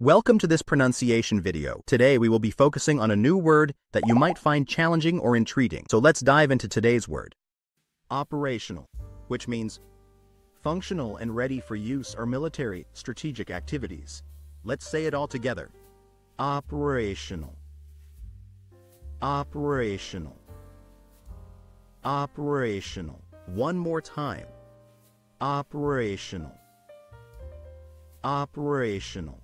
Welcome to this pronunciation video. Today we will be focusing on a new word that you might find challenging or intriguing. So let's dive into today's word. Operational, which means functional and ready for use or military strategic activities. Let's say it all together. Operational. Operational. Operational. One more time. Operational. Operational.